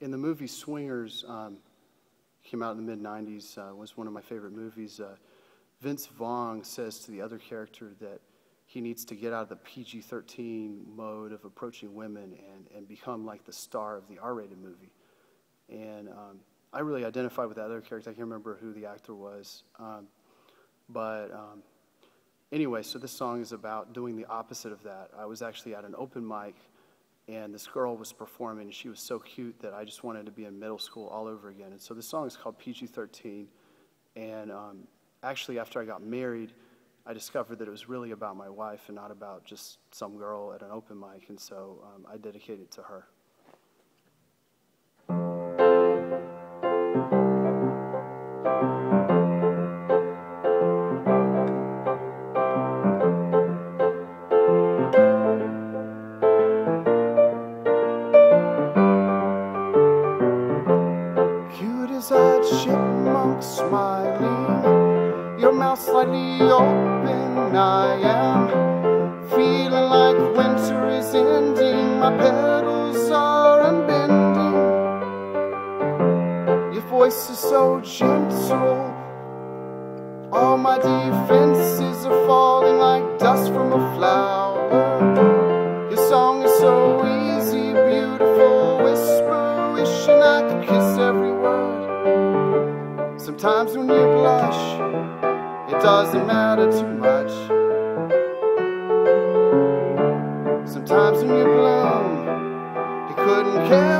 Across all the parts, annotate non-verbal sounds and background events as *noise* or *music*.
in the movie Swingers, um, came out in the mid 90s, uh, was one of my favorite movies. Uh, Vince Vaughn says to the other character that he needs to get out of the PG 13 mode of approaching women and, and become like the star of the R rated movie. And um, I really identify with that other character. I can't remember who the actor was. Um, but um, anyway, so this song is about doing the opposite of that. I was actually at an open mic, and this girl was performing, and she was so cute that I just wanted to be in middle school all over again. And so this song is called PG 13. And um, actually, after I got married, I discovered that it was really about my wife and not about just some girl at an open mic. And so um, I dedicated it to her. Slightly open. I am feeling like winter is ending. My petals are unbending. Your voice is so gentle. All my defenses are falling like dust from a flower. Your song is so easy, beautiful whisper, wishing I could kiss every word. Sometimes when you blush, it doesn't matter too much. Sometimes when you're bloom, you couldn't care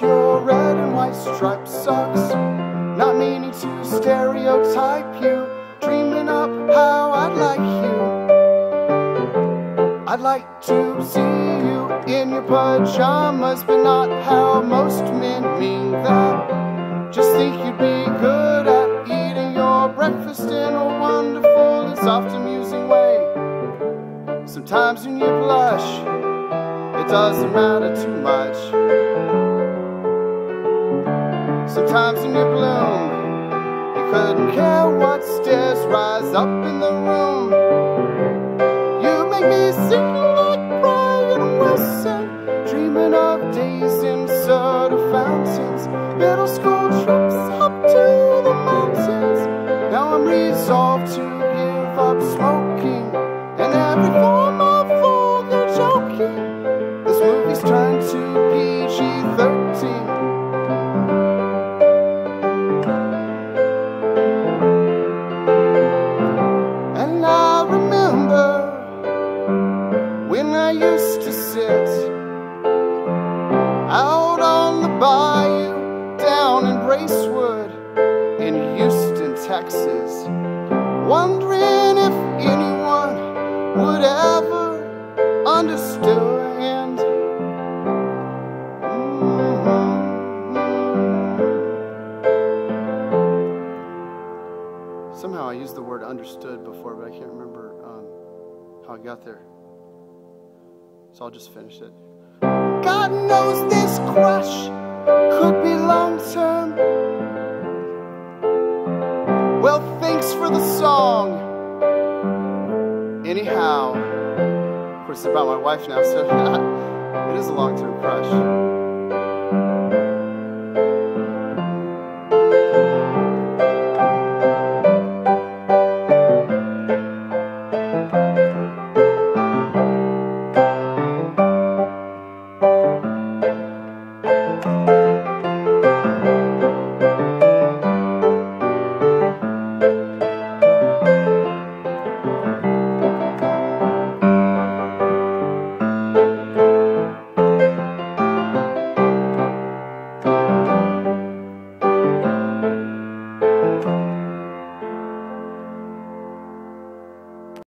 your red and white striped socks. Not meaning to stereotype you, dreaming up how I'd like you. I'd like to see you in your pajamas, but not how most men mean that. Just think you'd be good at eating your breakfast in a wonderful and soft, amusing way. Sometimes when you blush, it doesn't matter too much. Sometimes when you bloom, you couldn't care what stairs rise up in the room. Out on the bayou down in Braeswood in Houston, Texas, wondering if anyone would ever understand. Mhm. Somehow I used the word understood before, but I can't remember um, how I got there. So I'll just finish it. God knows crush could be long term. Well, thanks for the song. Anyhow, of course, it's about my wife now, so *laughs* it is a long term crush.